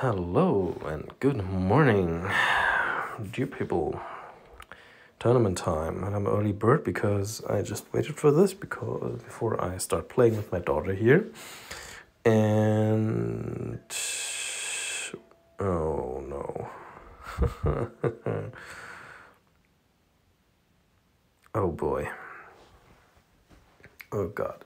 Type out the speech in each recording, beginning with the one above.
Hello and good morning, dear people. Tournament time, and I'm early bird because I just waited for this because before I start playing with my daughter here. And oh no. oh boy. Oh god.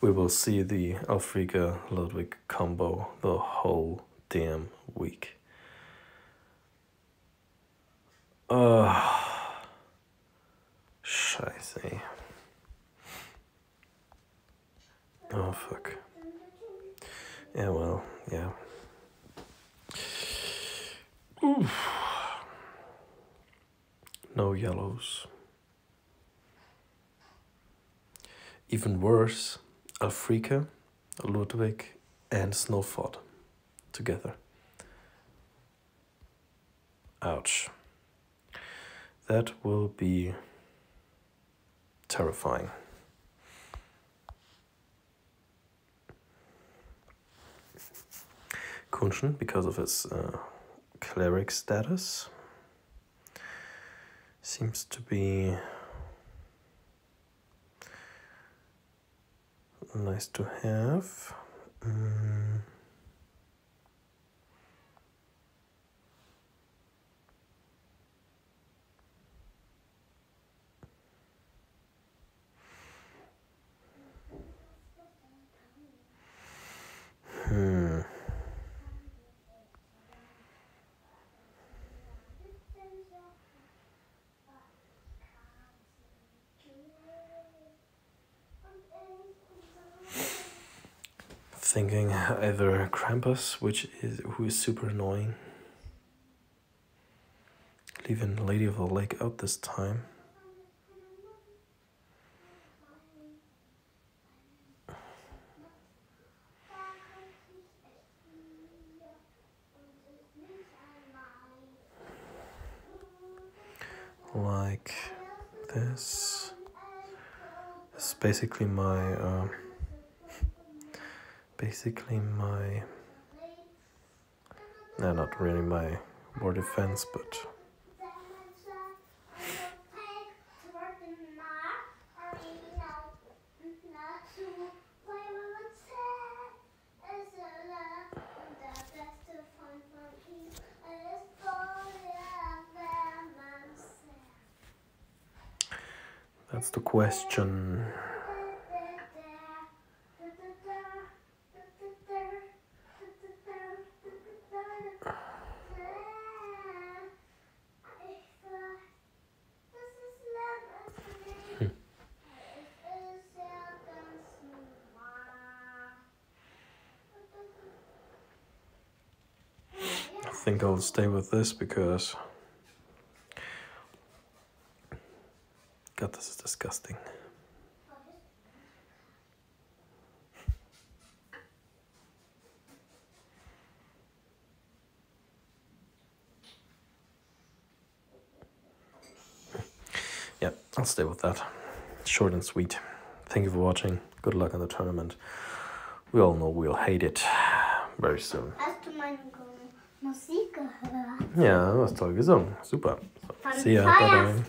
We will see the Alfrike Ludwig combo the whole damn week. Uh, scheiße. Oh, fuck. Yeah, well, yeah. Oof. No yellows. Even worse, Alfrike, Ludwig, and Xnolphod together. Ouch. That will be terrifying. Kunchen, because of his uh, cleric status, seems to be nice to have. Mm. Thinking either Krampus, which is who is super annoying, leaving Lady of the Lake out this time. like this. Basically my uh, basically my no, not really my war defense, but that's the question. Hmm. I think I'll stay with this because God, this is disgusting. Yeah, I'll stay with that. Short and sweet. Thank you for watching. Good luck in the tournament. We all know we'll hate it very soon. Hast du meine Musik gehört? Ja, du hast toll gesungen. Super. So, see ya. Bye bye.